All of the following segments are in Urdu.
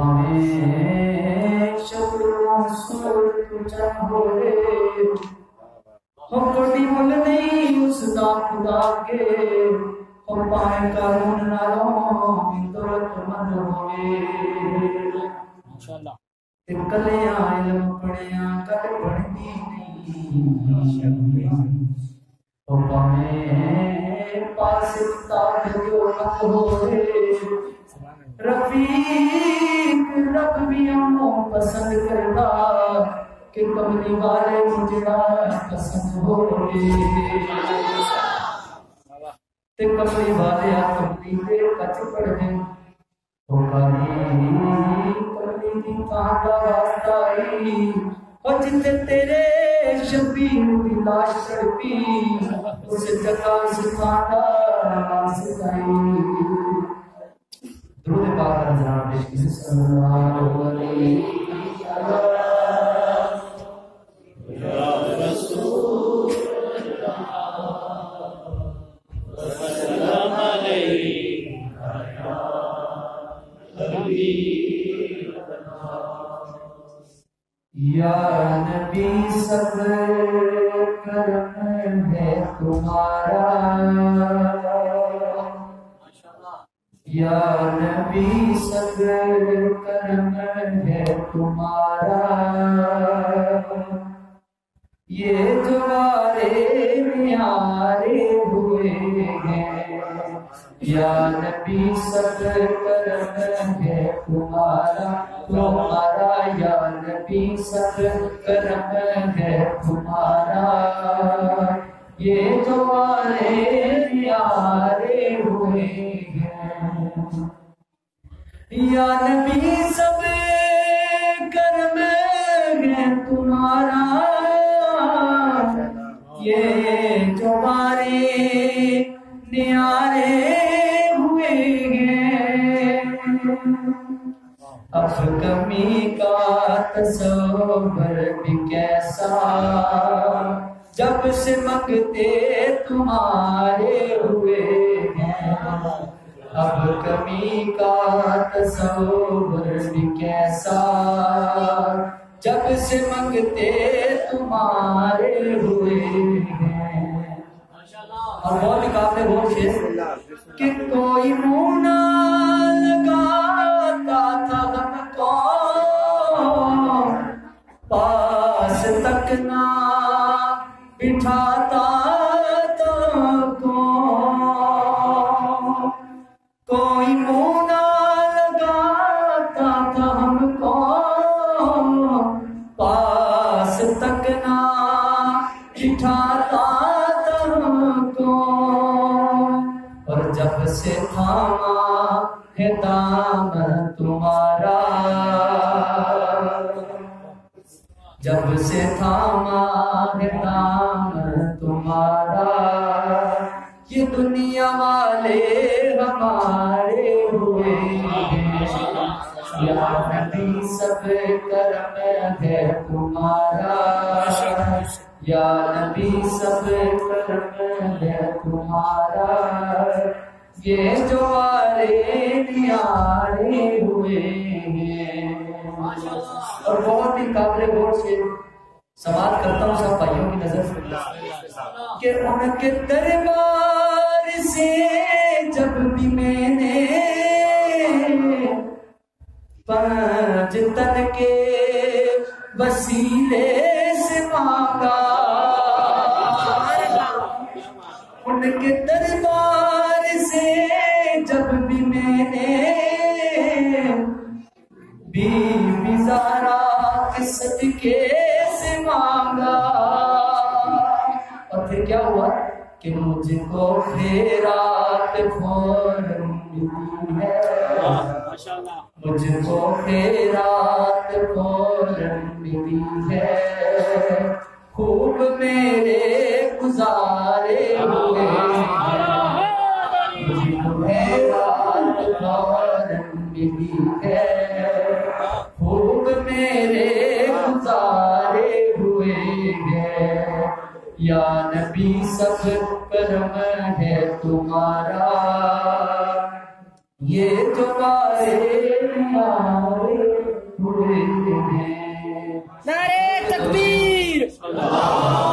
اللہ مل نہیں اس دا خدا کے ہو پاویں قانون نالوں مدرت مند ہوئے ماشاءاللہ۔ تے کلیاں علم کل پڑھنی نہیں او پاویں پاس تاج جو مت ہوئے رفیق رب بھی ہموں پسند کردا کہ کملی والے مجھڑا پسند ہوئے تے کملی والے کملی دے کچ پڑ دیں او کاری کملی دی تانڈا واسطہ آئی او جتے تیرے شبیر دی لاش تڑپی اس جگہ سکھانا نماز آئی درود پاک یا نبی سب کرم ہے تمہارا یا نبی سب کرم ہے تمہارا۔ یہ جوارے نیارے ہوئے ہیں۔ یا نبی سب کرم ہے تمہارا۔ تمہارا یا نبی سب کرم ہے تمہارا۔ یہ جوارے یا نبی سب کرم ہے تمہارا۔ یہ جوارے نیارے ہوئے ہیں۔ اب کمی کا تصور بھی کیسا۔ جب سے منگتے تمہارے ہوئے ہیں۔ اب کمی کا تصور بھی کیسا؟ جب سے منگتے تمہارے ہوئے ہیں۔ اور بہت نکالتے بہت شیر۔ کہ کوئی منہ نہ لگاتا تھا ہم کو۔ پاس تک نہ بٹھاتا سے تھاما ہے دامن تمہارا۔ جب سے تھاما ہے دامن تمہارا، یہ دنیا والے ہمارے ہوئے یا نبی سب کرم ہے تمہارا۔ یا نبی سب کرم ہے تمہارا۔ یہ جو آرے نیارے ہوئے ہیں۔ اور بہت ہی قابل غور سے سوال کرتا ہوں سب بھائیوں کی نظر سے۔ کہ ان کے دربار سے جب بھی میں نے پانچ تن کے وسیلے سے مانگا، ان کے دربار صدقے سے مانگا اور پھر کیا ہوا کہ مجھ کو خیرات فوراً ملی ہے مجھ کو خیرات فوراً بھی ہے گزارے ہوئے ہیں۔ یا نبی سب کرم ہے تمہارا۔ یہ جو بارے ہمارے ہوئے ہیں۔ نعرے تکبیر۔ نعرے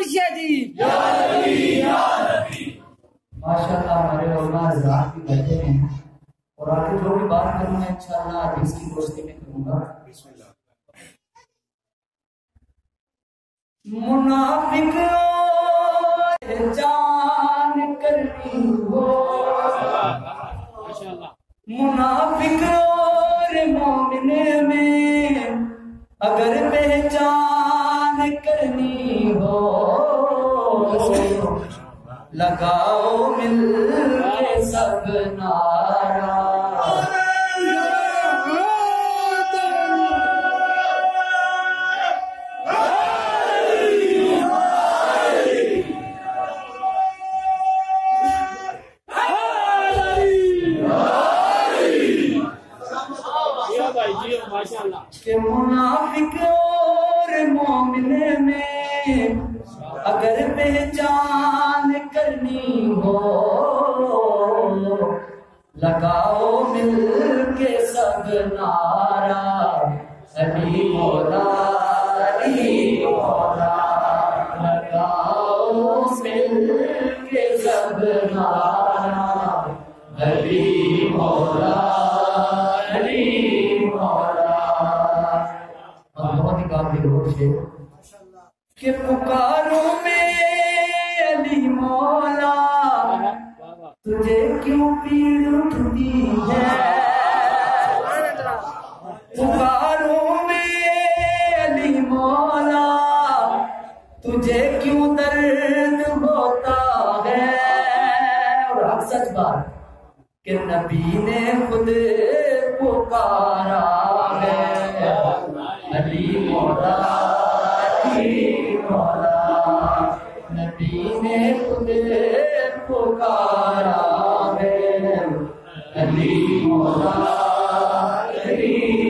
مرشدی۔ ماشاء اللہ ہمارے علماء حضرات بھی بیٹھے ہیں اور آگے جو بھی بات کروں میں انشاءاللہ حدیث کی دوستی میں کروں گا۔ منافق جان کرنی ہو۔ منافق اور مومن میں اگر پہچان لگاؤ مل سب نارا اگر پہچان کرنی ہو، لگاؤ مل کے سب نارا علی مولا علی مولا، لگاؤ مل کے سب نارا علی مولا علی مولا۔ بہت ہی قابل روح سے کہ پکاروں میں علی مولا، تجھے کیوں پیڑ اٹھتی ہے؟ پکاروں میں علی مولا، تجھے کیوں درد ہوتا ہے؟ اور اب سچ بات کہ نبی نے خود پکارا ہے۔ علی مولا علی مولا نبی نے تجھے پکارا ہے۔ علی مولا علی